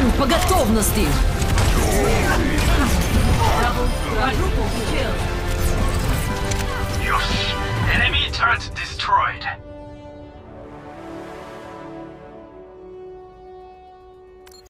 Огонь По готовности! Enemy turret destroyed.